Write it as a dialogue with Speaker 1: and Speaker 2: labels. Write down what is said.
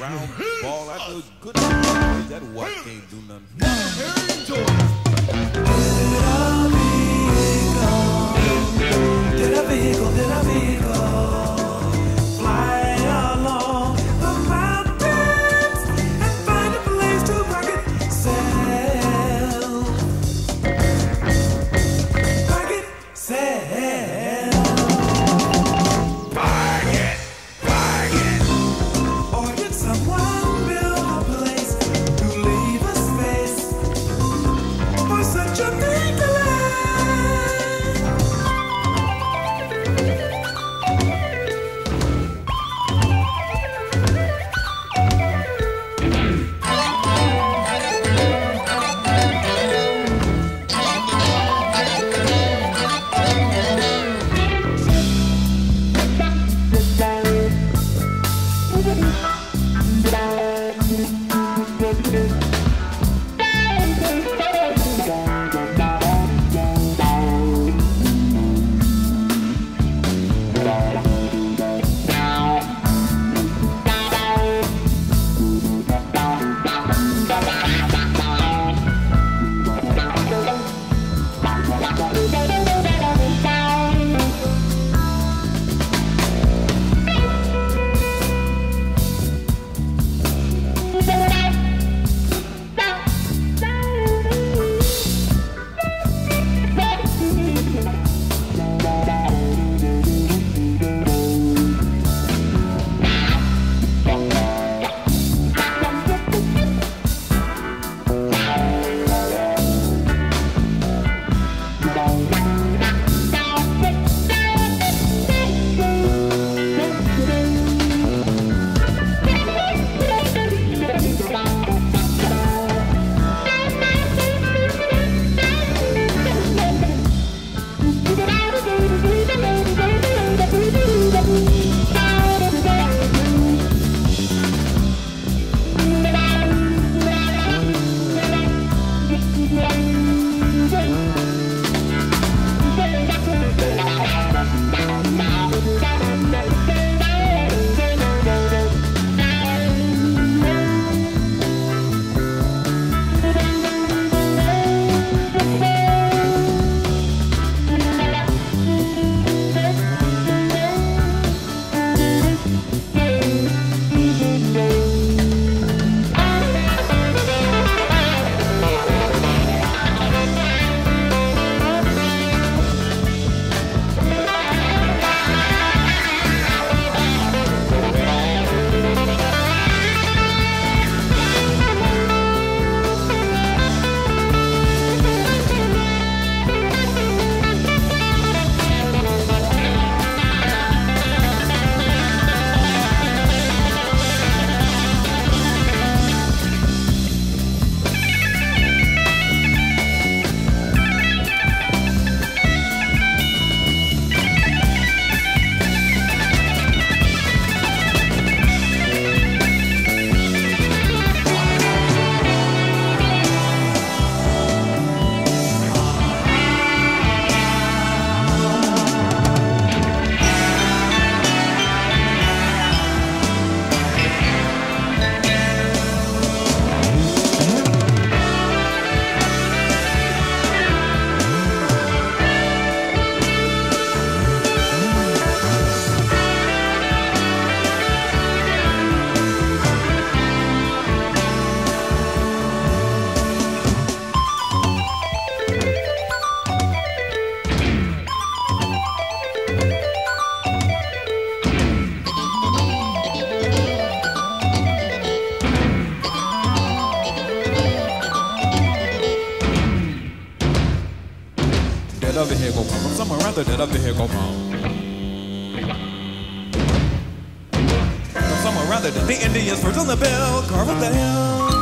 Speaker 1: round ball, I feel good. That white can't do nothing.
Speaker 2: De la Vigo, de la Vigo,
Speaker 1: That go come from somewhere. That other here go from. From somewhere around there. The Indians first on the bell, carve up the hill.